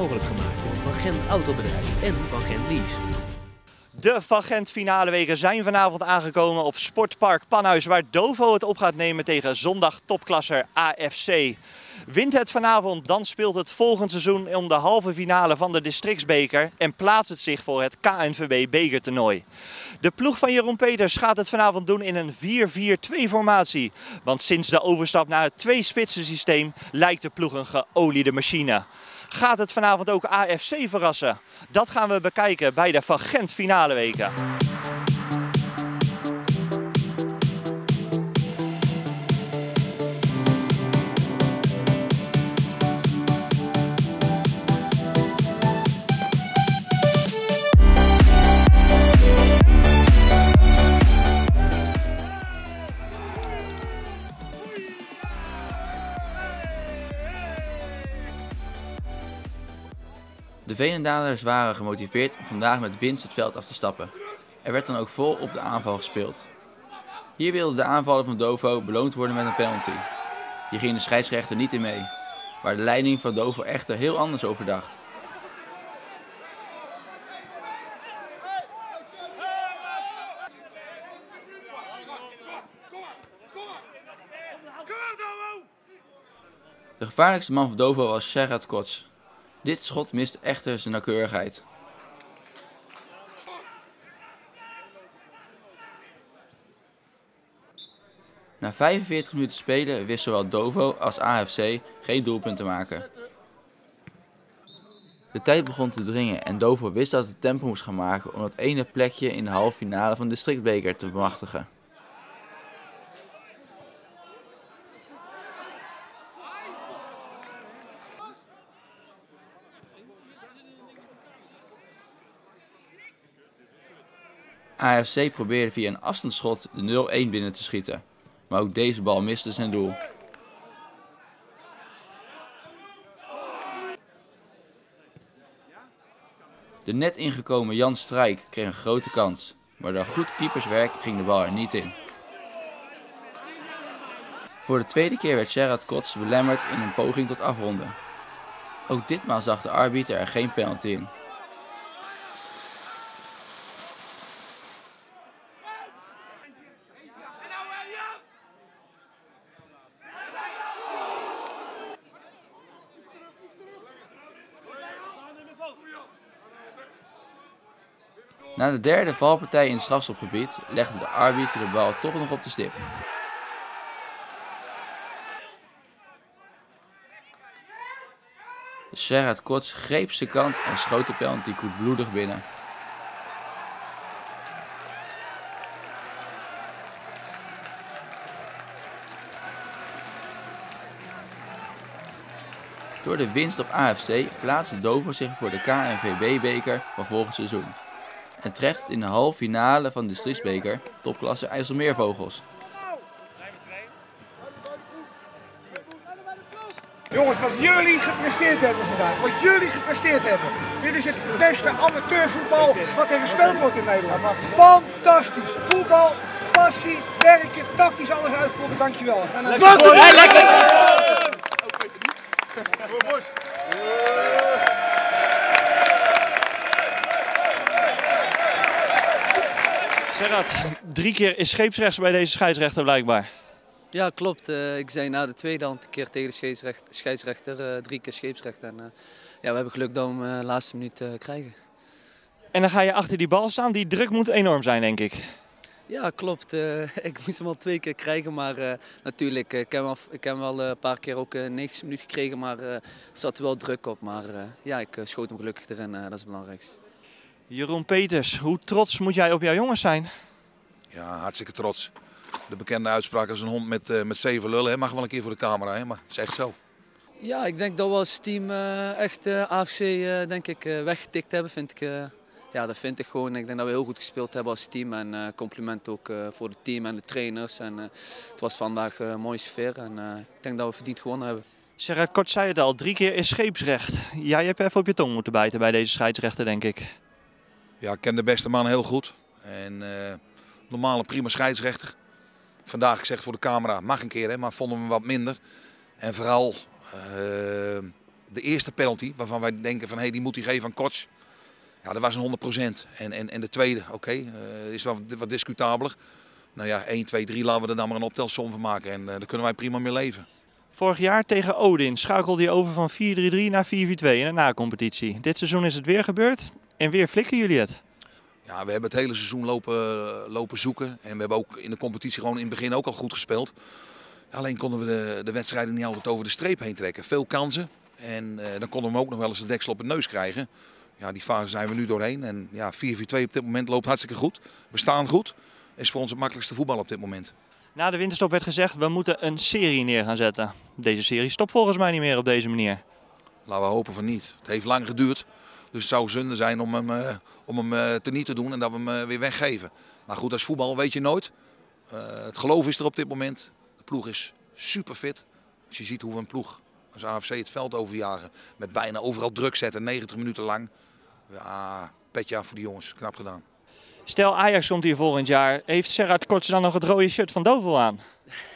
mogelijk gemaakt door Van Gent Autobedrijf en Van Gent Lease. De Van Gent finale weken zijn vanavond aangekomen op Sportpark Panhuis, waar Dovo het op gaat nemen tegen zondag topklasser AFC. Wint het vanavond, dan speelt het volgend seizoen om de halve finale van de districtsbeker en plaatst het zich voor het KNVB bekertoernooi. De ploeg van Jeroen Peters gaat het vanavond doen in een 4-4-2 formatie. Want sinds de overstap naar het twee-spitsen systeem lijkt de ploeg een geoliede machine. Gaat het vanavond ook AFC verrassen? Dat gaan we bekijken bij de Van Gent finale De Veenendalers waren gemotiveerd om vandaag met winst het veld af te stappen. Er werd dan ook vol op de aanval gespeeld. Hier wilde de aanvaller van Dovo beloond worden met een penalty. Hier ging de scheidsrechter niet in mee, waar de leiding van Dovo echter heel anders over dacht. De gevaarlijkste man van Dovo was Serhat Kots. Dit schot mist echter zijn nauwkeurigheid. Na 45 minuten spelen wist zowel Dovo als AFC geen doelpunt te maken. De tijd begon te dringen en Dovo wist dat het tempo moest gaan maken om dat ene plekje in de halve finale van de districtbeker te bemachtigen. AFC probeerde via een afstandsschot de 0-1 binnen te schieten, maar ook deze bal miste zijn doel. De net ingekomen Jan Strijk kreeg een grote kans, maar door goed keeperswerk ging de bal er niet in. Voor de tweede keer werd Gerard Kots belemmerd in een poging tot afronden. Ook ditmaal zag de arbiter er geen penalty in. Na de derde valpartij in het strafschopgebied legde de arbiter de bal toch nog op de stip. Gerard Kots greep zijn kant en schoot de penalty koelbloedig binnen. Door de winst op AFC plaatste Dover zich voor de KNVB-beker van volgend seizoen. En treft in de halve finale van de districtsbeker topklasse IJsselmeervogels. Jongens, wat jullie gepresteerd hebben vandaag, wat jullie gepresteerd hebben. Dit is het beste amateurvoetbal wat er gespeeld wordt in Nederland. Fantastisch. Voetbal, passie, werken, tactisch alles uitvoeren. Dankjewel. Lekker! Gerard, drie keer is scheepsrechts bij deze scheidsrechter blijkbaar. Ja, klopt. Uh, ik zei na de tweede hand een keer tegen de scheidsrechter, scheidsrechter uh, drie keer scheepsrecht. En uh, ja, we hebben geluk dat we hem de laatste minuut krijgen. En dan ga je achter die bal staan. Die druk moet enorm zijn, denk ik. Ja, klopt. ik moest hem al twee keer krijgen, maar natuurlijk, ik heb, wel, ik heb wel een paar keer ook 90 minuten gekregen, maar er zat wel druk op. Maar ja, ik schoot hem gelukkig erin, dat is het belangrijkste. Jeroen Peters, hoe trots moet jij op jouw jongens zijn? Ja, hartstikke trots. De bekende uitspraak als een hond met, uh, met zeven lullen. Hè. Mag wel een keer voor de camera, hè. maar het is echt zo. Ja, ik denk dat we als team uh, echt uh, AFC denk ik, weggetikt hebben. Vind ik, ja, dat vind ik gewoon. Ik denk dat we heel goed gespeeld hebben als team. En compliment ook voor het team en de trainers. En, het was vandaag een mooie sfeer en ik denk dat we verdiend gewonnen hebben. Gerard Kort zei het al, drie keer is scheepsrecht. Jij hebt even op je tong moeten bijten bij deze scheidsrechter, denk ik. Ja, ik ken de beste man heel goed. En normale prima scheidsrechter. Vandaag, ik voor de camera, mag een keer, hè, maar vonden we wat minder. En vooral, uh, de eerste penalty, waarvan wij denken van hey, die moet hij geven aan Koch. Ja, dat was een 100%. En, en, en de tweede, oké, eh, is wat, wat discutabeler. Nou ja, 1, 2, 3 laten we er dan maar een optelsom van maken. En uh, daar kunnen wij prima mee leven. Vorig jaar tegen Odin schakelde hij over van 4-3-3 naar 4-4-2 in de na-competitie. Dit seizoen is het weer gebeurd en weer flikken jullie het. Ja, we hebben het hele seizoen lopen, lopen zoeken. En we hebben ook in de competitie gewoon in het begin ook al goed gespeeld. Alleen konden we de, de wedstrijden niet altijd over de streep heen trekken. Veel kansen. En uh, dan konden we ook nog wel eens de deksel op het neus krijgen. Ja, die fase zijn we nu doorheen. En ja, 4-4-2 op dit moment loopt hartstikke goed. We staan goed. Is voor ons het makkelijkste voetbal op dit moment. Na de winterstop werd gezegd, we moeten een serie neer gaan zetten. Deze serie stopt volgens mij niet meer op deze manier. Laten we hopen van niet. Het heeft lang geduurd. Dus het zou zonde zijn om hem, uh, om hem uh, teniet te doen en dat we hem uh, weer weggeven. Maar goed, als voetbal weet je nooit. het geloof is er op dit moment. De ploeg is super fit. Als je ziet hoe we een ploeg als AFC het veld overjagen. Met bijna overal druk zetten, 90 minuten lang. Ja, petje af voor die jongens. Knap gedaan. Stel Ajax komt hier volgend jaar. Heeft Serrat Korts dan nog het rode shirt van Dovel aan?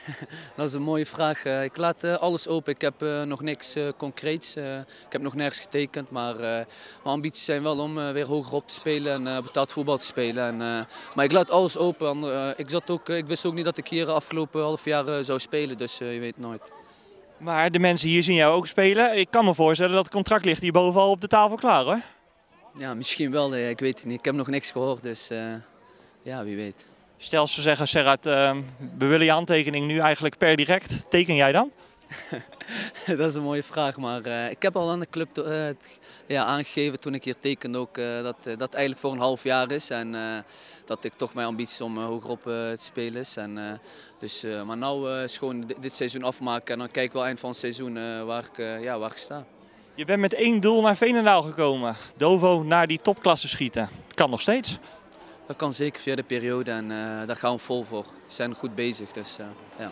Dat is een mooie vraag. Ik laat alles open. Ik heb nog niks concreets. Ik heb nog nergens getekend. Maar mijn ambities zijn wel om weer hoger op te spelen en betaald voetbal te spelen. En, maar ik laat alles open. Ik, zat ook, ik wist ook niet dat ik hier afgelopen half jaar zou spelen. Dus je weet nooit. Maar de mensen hier zien jou ook spelen. Ik kan me voorstellen dat het contract ligt hier boven al op de tafel klaar hoor. Ja, misschien wel. Ik weet het niet. Ik heb nog niks gehoord. Dus uh, ja, wie weet. Stel ze zeggen, Serrat, uh, we willen je handtekening nu eigenlijk per direct. Teken jij dan? dat is een mooie vraag, maar uh, ik heb al aan de club uh, ja, aangegeven toen ik hier tekende ook dat dat eigenlijk voor een half jaar is en dat ik toch mijn ambitie om hogerop te spelen is. En, dus, maar nu is gewoon dit seizoen afmaken en dan kijk ik wel eind van het seizoen waar, ik, ja, waar ik sta. Je bent met één doel naar Veenendaal gekomen. Dovo naar die topklasse schieten. Kan nog steeds. Dat kan zeker via de periode en daar gaan we vol voor. We zijn goed bezig, dus ja.